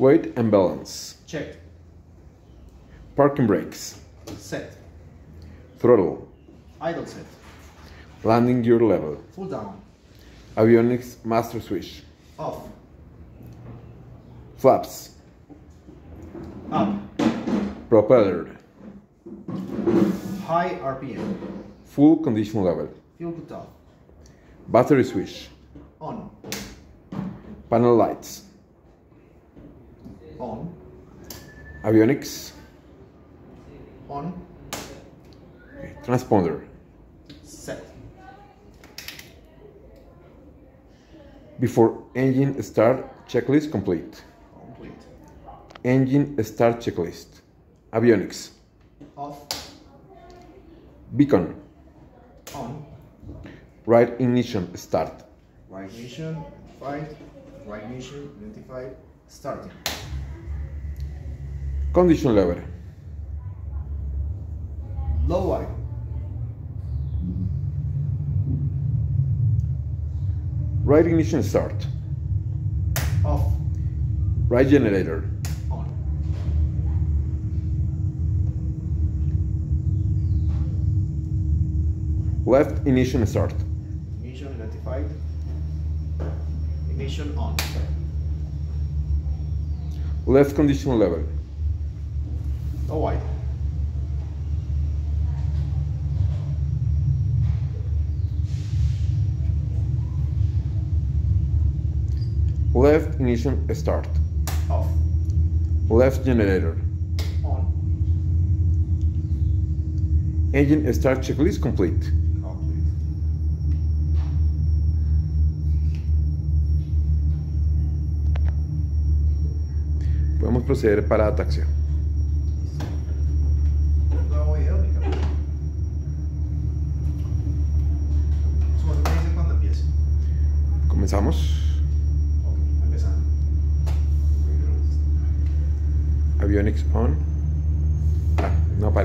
Weight and balance. Check. Parking brakes. Set. Throttle. Idle set. Landing gear lever. Full down. Avionics master switch. Off. Flaps. Up. Propeller. High RPM. Full condition lever. Fuel off. Battery switch. On. Panel lights. On. Avionics. On. Transponder. Set. Before engine start checklist complete. Complete. Engine start checklist. Avionics. Off. Beacon. On. Right ignition start. Right ignition. Fight. Right ignition. Identified. Starting. Condition lever. Low wide. Right ignition start. Off. Right generator. On. Left ignition start. Ignition identified. Ignition on. Left condition lever. Wide. Left ignition start. Off. Left generator. On. Engine start checklist complete. Complete. Podemos proceder para taxi. Comenzamos. Ok, empezando. Avionics on. Ah, no aparece.